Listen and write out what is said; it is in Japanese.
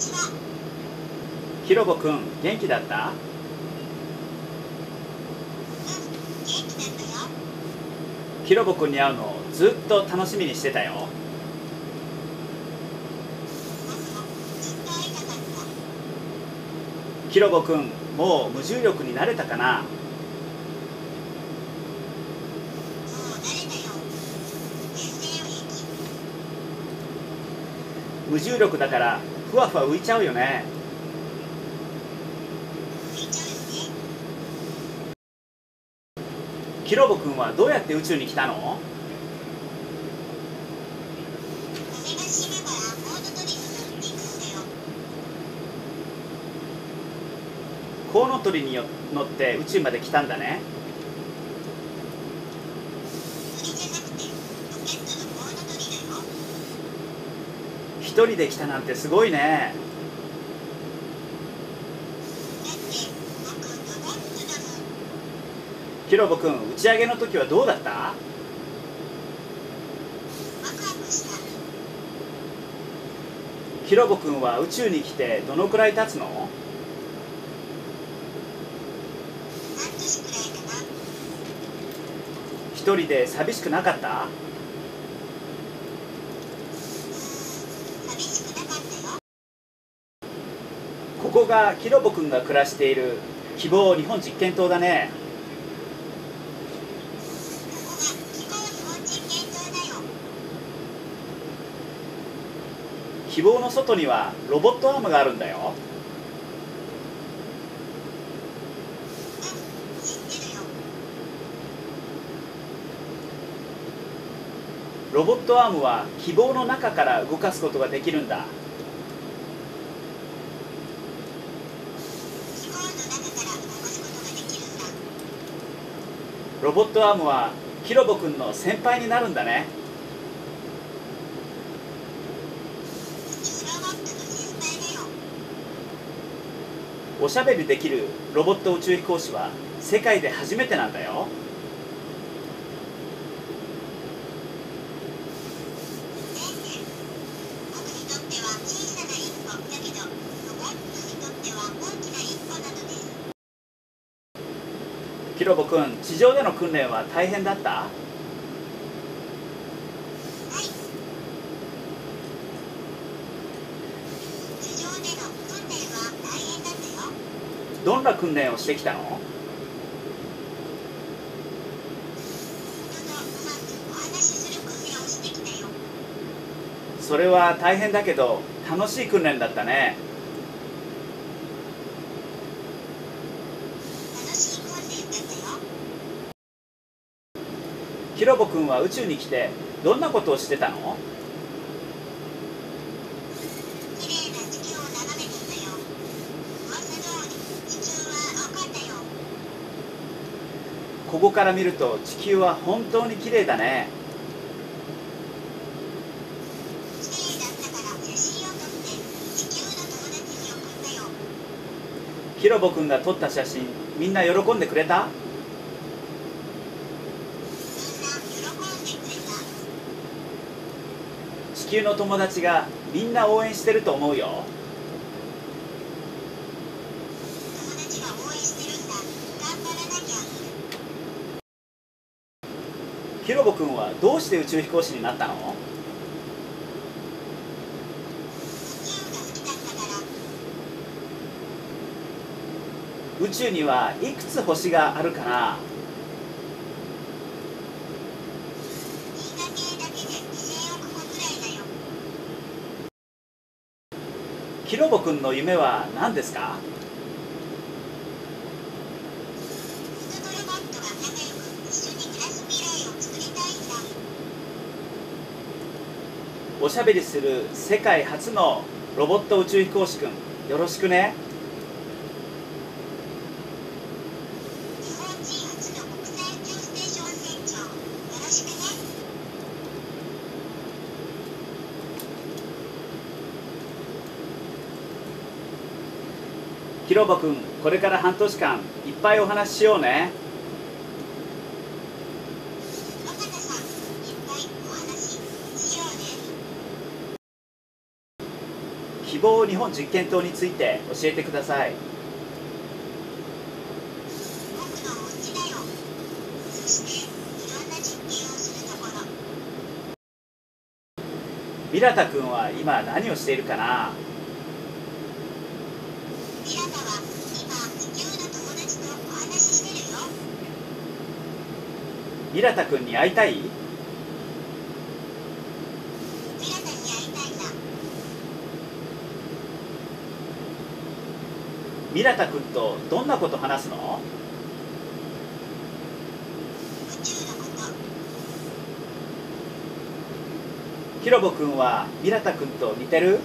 ちはヒロボくん元気だった？うん元気だったよ。ヒロボくんに会うのずっと楽しみにしてたよ。僕もずっと会いたかったヒロボくんもう無重力になれたかな？もう慣れたよ。全然平気無重力だからふわふわ浮いちゃうよね。浮いちゃうよねヒロボくんはどうやって宇宙に来たの？コウノトリによ。乗って宇宙まで来たんだねそれじゃなくてロケットのコードドリだよ一人で来たなんてすごいね。だって僕ロボくん打ち上げの時はどうだった？ワクワクしたヒロボくんは宇宙に来てどのくらい経つの？一人で寂しくなかった寂しくなかったよここがヒロボくんが暮らしている希望日本実験棟だね。ここが希望日本実験棟だよ希望の外にはロボットアームがあるんだよ知ってるよ。ロボットアームは希望の中から動かすことができるんだ希望の中から動かすことができるんだロボットアームはヒロボくんの先輩になるんだね。おしゃべりできるロボット宇宙飛行士は世界で初めてなんだよ。ね僕にとっては小さな一歩だけどロボットにとっては大きな一歩なのですヒロボくん地上での訓練は大変だったどんな訓練をしてきたの？それは大変だけど楽しい訓練だったね楽しい訓練だったよヒロボくんは宇宙に来てどんなことをしてたの？ここから見ると地球は本当に綺麗だね。綺麗だったから写真を撮って地球の友達に送ったよ。ヒロボくんが撮った写真みんな喜んでくれたみんな喜んでくれた地球の友達がみんな応援してると思うよ。友達が応援してるんだ頑張らなきゃヒロボくんはどうして宇宙飛行士になったの？宇宙にはいくつ星があるかな？ヒロボくんの夢は何ですか？人とロボットが仲良く一緒に暮らす未来を作りたいんだ。おしゃべりする世界初のロボット宇宙飛行士くんよろしくね日本人初の国際宇宙ステーション船長よろしくねヒロボくんこれから半年間いっぱいお話ししようね。希望日本実験棟について教えてください。ミラタ君は今何をしているかなミラタは今地球の友達とお話ししてるよミラタ君に会いたい？ミラタ君とどんなこと話すの？宇宙のことヒロボ君はミラタ君と似てる？